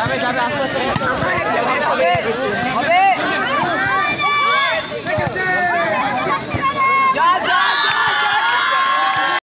যাবে যাবে আস্তে আস্তে।